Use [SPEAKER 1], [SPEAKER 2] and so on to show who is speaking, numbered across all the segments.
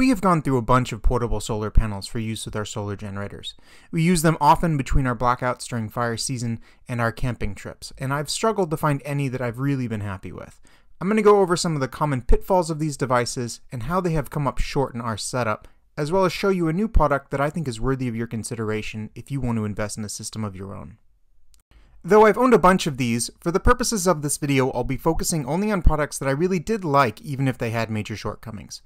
[SPEAKER 1] We have gone through a bunch of portable solar panels for use with our solar generators. We use them often between our blackouts during fire season and our camping trips, and I've struggled to find any that I've really been happy with. I'm going to go over some of the common pitfalls of these devices and how they have come up short in our setup, as well as show you a new product that I think is worthy of your consideration if you want to invest in a system of your own. Though I've owned a bunch of these, for the purposes of this video I'll be focusing only on products that I really did like even if they had major shortcomings.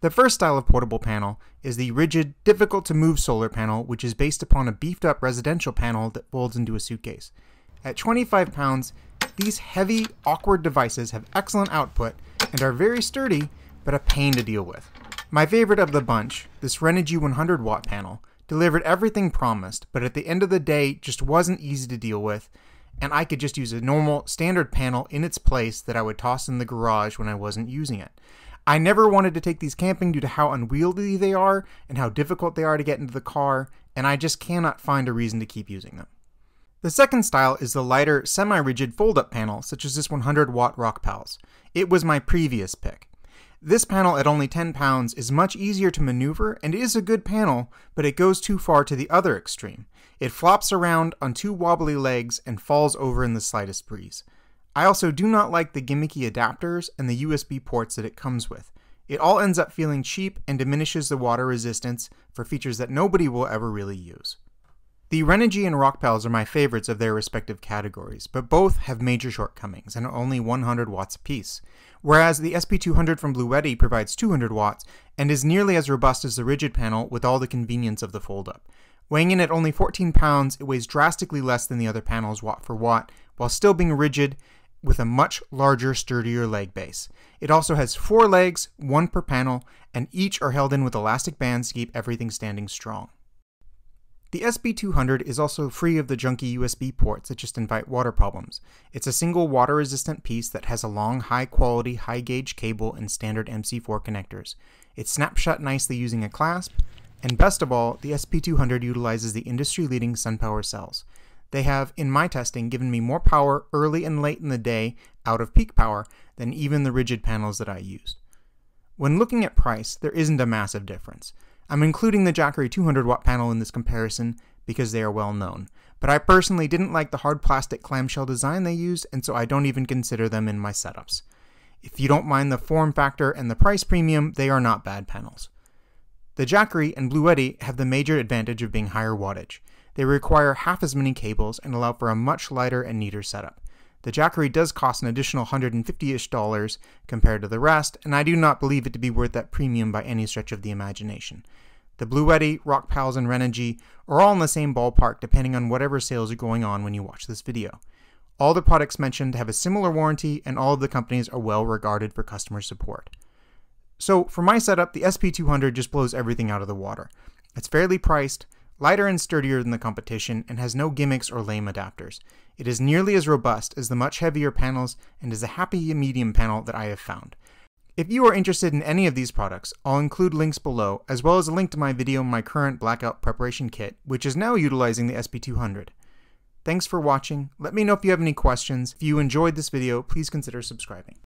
[SPEAKER 1] The first style of portable panel is the rigid, difficult to move solar panel, which is based upon a beefed up residential panel that folds into a suitcase. At 25 pounds, these heavy, awkward devices have excellent output and are very sturdy, but a pain to deal with. My favorite of the bunch, this Renogy 100 watt panel, delivered everything promised, but at the end of the day just wasn't easy to deal with, and I could just use a normal, standard panel in its place that I would toss in the garage when I wasn't using it. I never wanted to take these camping due to how unwieldy they are and how difficult they are to get into the car, and I just cannot find a reason to keep using them. The second style is the lighter, semi-rigid fold-up panel, such as this 100 watt Rockpals. It was my previous pick. This panel at only 10 pounds is much easier to maneuver and is a good panel, but it goes too far to the other extreme. It flops around on two wobbly legs and falls over in the slightest breeze. I also do not like the gimmicky adapters and the USB ports that it comes with. It all ends up feeling cheap and diminishes the water resistance for features that nobody will ever really use. The Renogy and Rockpals are my favorites of their respective categories, but both have major shortcomings and are only 100 watts apiece, whereas the SP200 from Bluetti provides 200 watts and is nearly as robust as the rigid panel with all the convenience of the fold-up. Weighing in at only 14 pounds, it weighs drastically less than the other panels watt for watt, while still being rigid with a much larger, sturdier leg base. It also has four legs, one per panel, and each are held in with elastic bands to keep everything standing strong. The SP200 is also free of the junky USB ports that just invite water problems. It's a single water resistant piece that has a long, high quality, high gauge cable and standard MC4 connectors. It snaps shut nicely using a clasp, and best of all, the SP200 utilizes the industry leading SunPower cells. They have, in my testing, given me more power early and late in the day out of peak power than even the rigid panels that I used. When looking at price, there isn't a massive difference. I'm including the Jackery 200 watt panel in this comparison because they are well known, but I personally didn't like the hard plastic clamshell design they used and so I don't even consider them in my setups. If you don't mind the form factor and the price premium, they are not bad panels. The Jackery and Bluetti have the major advantage of being higher wattage. They require half as many cables and allow for a much lighter and neater setup. The Jackery does cost an additional 150-ish dollars compared to the rest, and I do not believe it to be worth that premium by any stretch of the imagination. The Blue Bluetti, Rockpals, and Renogy are all in the same ballpark depending on whatever sales are going on when you watch this video. All the products mentioned have a similar warranty and all of the companies are well regarded for customer support. So for my setup, the SP200 just blows everything out of the water. It's fairly priced, lighter and sturdier than the competition, and has no gimmicks or lame adapters. It is nearly as robust as the much heavier panels and is a happy medium panel that I have found. If you are interested in any of these products, I'll include links below, as well as a link to my video on my current blackout preparation kit, which is now utilizing the SP200. Thanks for watching, let me know if you have any questions. If you enjoyed this video, please consider subscribing.